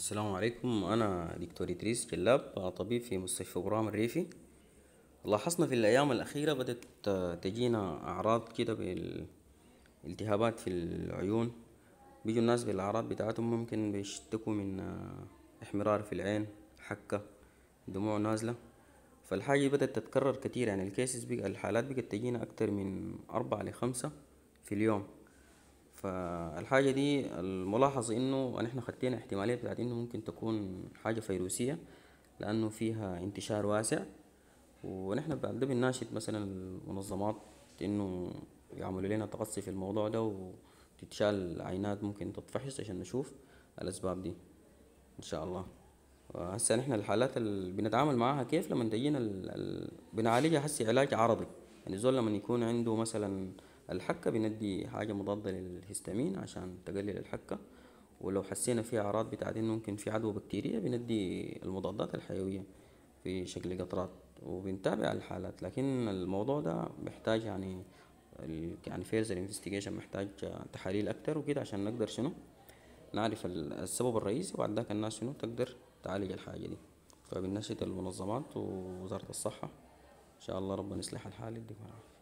السلام عليكم. أنا دكتور إدريس جلاب طبيب في مستشفى برام الريفي. لاحظنا في الأيام الأخيرة بدأت تجينا أعراض كده بالالتهابات في العيون. بيجوا الناس بالأعراض بتاعتهم ممكن بيشتكوا من احمرار في العين حكة دموع نازلة. فالحاجة بدأت تتكرر كتير يعني الكيسز الحالات بقت تجينا أكتر من أربعة لخمسة في اليوم. فالحاجة دي الملاحظ إنه نحن خدينا احتمالية بتاعت إنه ممكن تكون حاجة فيروسية لأنه فيها انتشار واسع. ونحن بعد بنناشد مثلا المنظمات إنه يعملوا لنا تقصي في الموضوع ده وتتشال عينات ممكن تتفحص عشان نشوف الأسباب دي إن شاء الله. وهسه نحن الحالات اللي بنتعامل معاها كيف لما تجينا ال... ال... بنعالجها هسه علاج عرضي. يعني زول لما يكون عنده مثلا الحكة بندي حاجة مضادة للهستامين عشان تقلل الحكة. ولو حسينا في أعراض بتاعت إنه ممكن في عدوى بكتيرية بندي المضادات الحيوية في شكل قطرات وبنتابع الحالات. لكن الموضوع ده بيحتاج يعني يعني further investigation محتاج تحاليل أكتر وكده عشان نقدر شنو؟ نعرف السبب الرئيسي وبعد ذاك الناس شنو تقدر تعالج الحاجة دي. فبنناشد المنظمات ووزارة الصحة إن شاء الله ربنا يصلح الحال. العافية.